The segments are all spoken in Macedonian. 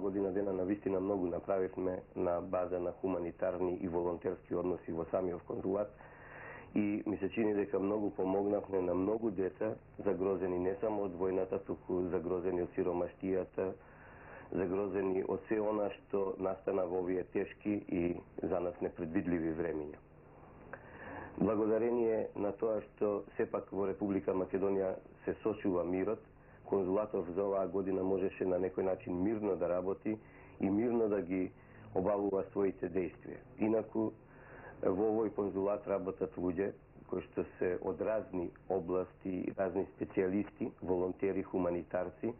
година дена на вистина многу направивме на база на хуманитарни и волонтерски односи во самиот конзулат и ми се чини дека многу помогнавме на многу деца загрозени не само од војната, туку загрозени од сиромаштијата, загрозени од се она што настана во овие тешки и за нас непредвидливи времиња. Благодарение на тоа што сепак во Република Македонија се сочува мирот, конзулатов за оваа година можеше на некој начин мирно да работи и мирно да ги обавува своите действија. Инаку во овој конзулат работат луѓе кои што се од разни области, разни специјалисти, волонтери, хуманитарци,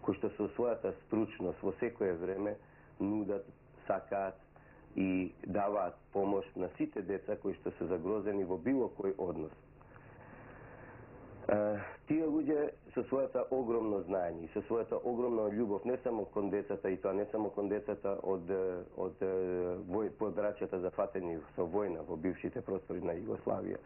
кои што со својата стручност во секое време нудат, сакаат и даваат помош на сите деца кои што се загрозени во било кој однос. Тие луѓе со својата огромно знаење и со својата огромна љубов не само кон децата и тоа не само кон децата од од вој подрачјата зафатени со војна во бившите простори на Југославија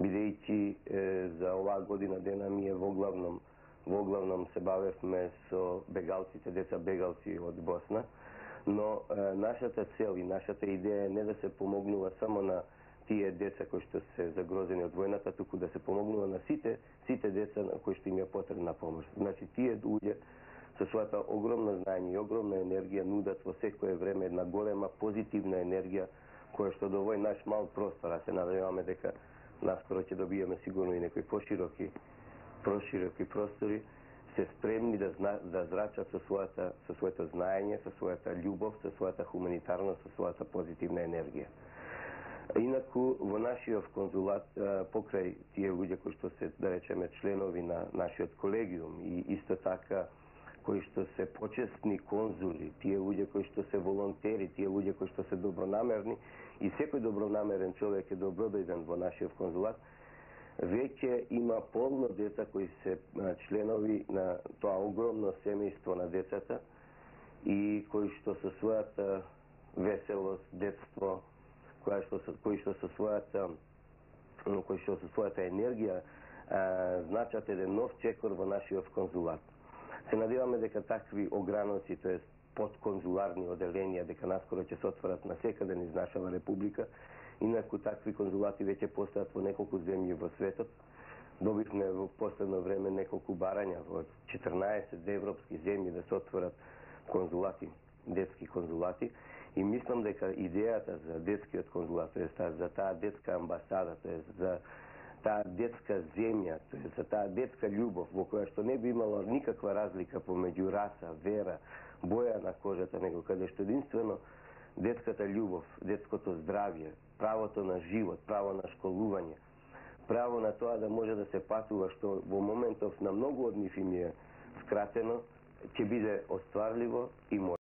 бидејќи за оваа година дена ми е во главном се бавевме со бегалците деца бегалци од Босна. Но нашата цел и нашата идеја е не да се помогнува само на тие деца кои што се загрозени од војната, туку да се помогнува на сите сите деца на кои што им е потребна помош. Значи тие луѓе со својата огромна знаење и огромна енергија нудат во секое време една голема позитивна енергија која што до овој наш мал простор, а се надеваме дека наскоро ќе добиеме сигурно и некои пошироки прошироки простори, се спремни да, зна, да зрачат со својата со своето знаење, со својата љубов, со својата хуманитарност, со својата позитивна енергија. Инаку во нашиот конзулат покрај тие луѓе кои што се да речеме членови на нашиот колегиум и исто така кои што се почесни конзули, тие луѓе кои што се волонтери, тие луѓе кои што се добронамерни и секој добронамерен човек е добродојден во нашиот конзулат, веќе има полно деца кои се членови на тоа огромно семејство на децата и кои што со својата веселост, детство, која што со, кои што со својата кои што со својата енергија а, значат еден нов чекор во нашиот конзулат. Се надеваме дека такви ограноци, тоа подконзуларни оделенија, дека наскоро ќе се отворат на секаде да низ нашава република, инаку такви конзулати веќе постојат во неколку земји во светот. Добивме во последно време неколку барања во 14 европски земји да се отворат конзулати, детски конзулати И мислам дека идејата за детскиот конзулат, тоа за таа детска амбасада, тоа за таа детска земја, тоа за таа детска љубов во која што не би имало никаква разлика помеѓу раса, вера, боја на кожата, него каде што единствено детската љубов, детското здравје, правото на живот, право на школување, право на тоа да може да се патува, што во моментов на многу од нив им е скратено, ќе биде остварливо и може.